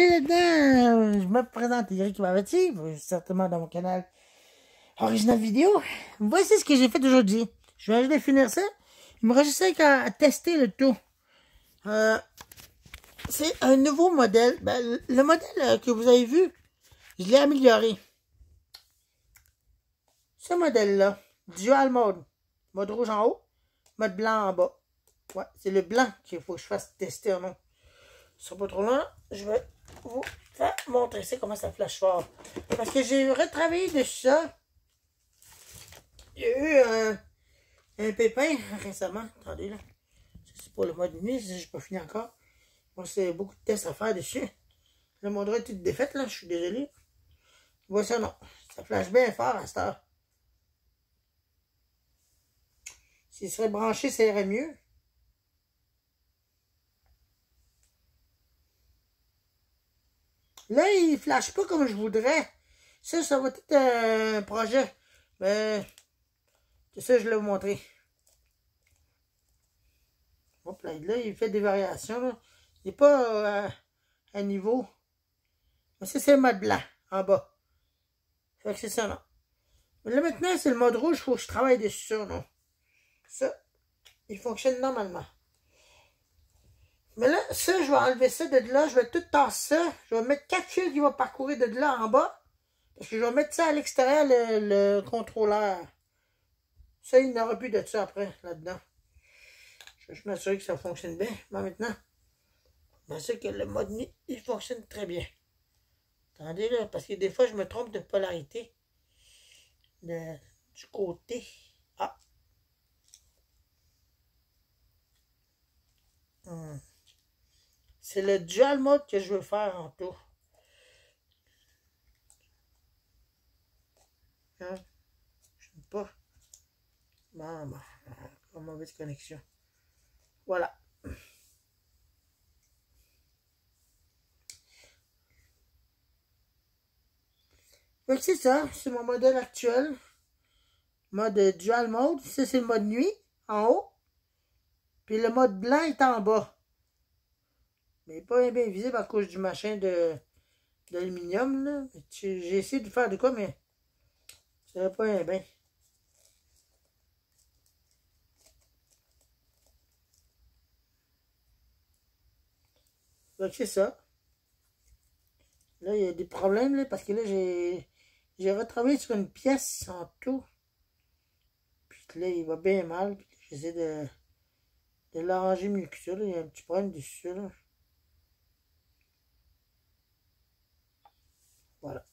je me présente Eric Mavati, certainement dans mon canal Original Vidéo. Voici ce que j'ai fait aujourd'hui. Je vais juste finir ça. Il me reste juste à tester le tout. Euh, c'est un nouveau modèle. Ben, le modèle que vous avez vu, je l'ai amélioré. Ce modèle-là, Dual Mode. Mode rouge en haut, mode blanc en bas. Ouais, c'est le blanc qu'il faut que je fasse tester en nom. Sera pas trop loin. Je vais vous faire montrer comment ça flash fort. Parce que j'ai retravaillé de ça. Il y a eu un, un pépin récemment. Attendez là. C'est pour le mois de nuit, je n'ai pas fini encore. Moi, c'est beaucoup de tests à faire dessus. Le monde est toute défaite, là, je suis désolé. Voilà ça, non. Ça flash bien fort à cette heure. S'il serait branché, ça irait mieux. Là, il flash pas comme je voudrais. Ça, ça va être un projet. Mais, c'est ça, je vais vous montrer. Hop là, là, il fait des variations. Il n'est pas euh, à niveau. Mais ça, c'est le mode blanc, en bas. Fait que c'est ça, non. Mais là, maintenant, c'est le mode rouge. Il faut que je travaille dessus, non. Ça, il fonctionne normalement. Mais là, ça, je vais enlever ça de là. Je vais tout tasser ça. Je vais mettre quatre fils qui vont parcourir de là en bas. Parce que je vais mettre ça à l'extérieur, le, contrôleur. Ça, il n'aura plus de ça après, là-dedans. Je vais m'assurer que ça fonctionne bien. Mais maintenant, je sais que le mode nuit, il fonctionne très bien. Attendez là, parce que des fois, je me trompe de polarité. du côté. Ah. C'est le dual mode que je veux faire en tout. Hein? Je ne pas. Maman, mauvaise connexion. Voilà. Donc c'est ça, c'est mon modèle actuel. Mode dual mode. Ça c'est le mode nuit, en haut. Puis le mode blanc est en bas. Mais pas bien visible à cause du machin de d'aluminium. J'ai essayé de faire de quoi, mais ça va pas bien. Donc c'est ça. Là, il y a des problèmes là, parce que là, j'ai j'ai retravaillé sur une pièce en tout. Puis là, il va bien mal. J'essaie de, de l'arranger mieux que ça. Il y a un petit problème dessus. Là. Voilà.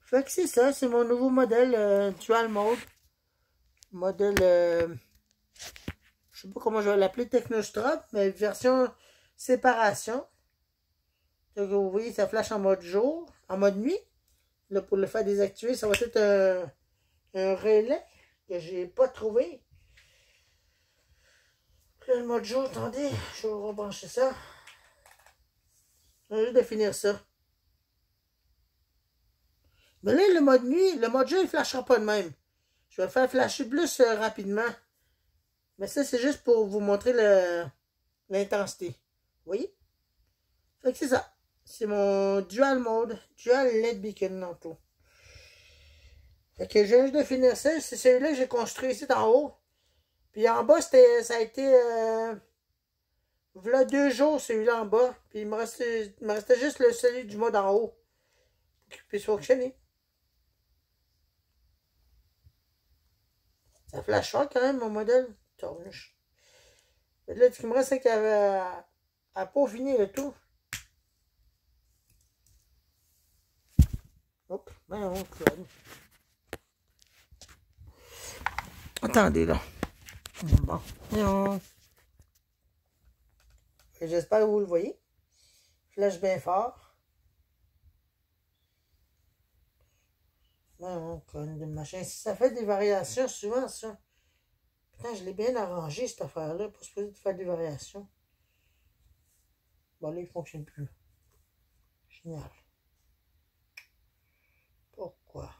Fait que c'est ça, c'est mon nouveau modèle euh, Dual Mode. Modèle, euh, je sais pas comment je vais l'appeler, Technostrop, mais version séparation. Donc vous voyez, ça flash en mode jour, en mode nuit. Là, pour le faire désactiver, ça va être un, relais que j'ai pas trouvé. le mode jour, attendez, je vais rebrancher ça. Je vais juste définir ça. Mais là, le mode nuit, le mode jour, il ne flashera pas de même. Je vais le faire flasher plus euh, rapidement. Mais ça, c'est juste pour vous montrer l'intensité. Vous voyez? Fait que c'est ça. C'est mon dual mode, dual LED beacon en tout. Fait que je viens de finir ça. C'est celui-là que j'ai construit ici en haut. Puis en bas, ça a été... Euh, voilà deux jours celui-là en bas. Puis il me, restait, me restait juste le celui du mode en haut. Pour qu'il puisse fonctionner. Ça flash fort quand même mon modèle. Là, ce qui me reste, c'est avait à, peaufiner le tout. Hop, ben on Attendez là. Bon, non. J'espère que vous le voyez. Flèche bien fort. Ça fait des variations, souvent ça. Putain, je l'ai bien arrangé cette affaire-là pour se poser de faire des variations. Bon, là, il ne fonctionne plus. Génial. Pourquoi?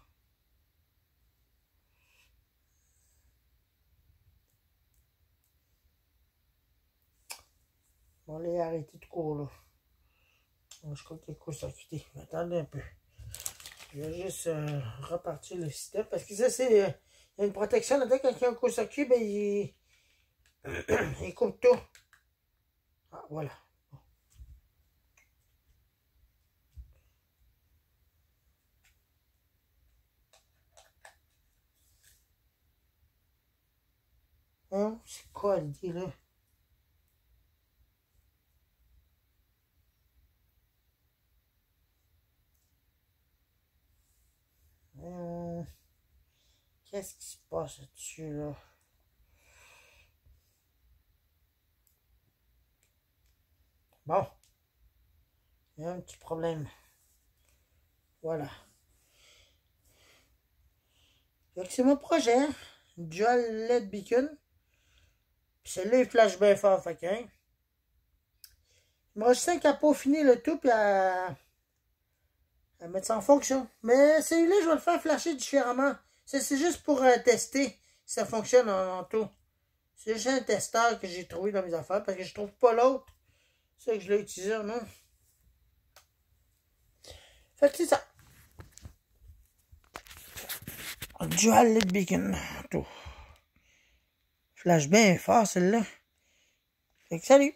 On va les arrêter de court, là. Je crois qu'il est court-circuité. Attendez un peu. Je vais juste euh, repartir le système. Parce que ça, c'est... Euh, une protection là-dedans. Quand il y a un court-circuit, ben, il... il coupe tout. Ah, voilà. Hein? C'est quoi l'idée là? Qu'est-ce qui se passe là-dessus là? Bon. Il y a un petit problème. Voilà. c'est mon projet. Dual LED Beacon. Puis celui-là, il flash bien fort, fait hein. Il me reste 5 à peaufiner le tout, puis à, à mettre ça en fonction. Mais celui-là, je vais le faire flasher différemment. C'est juste pour euh, tester si ça fonctionne en, tout. C'est juste un testeur que j'ai trouvé dans mes affaires, parce que je trouve pas l'autre. C'est que je l'ai utilisé, non? Fait que c'est ça. Dual LED Beacon. Tout. Flash bien fort, celle-là. Fait que salut!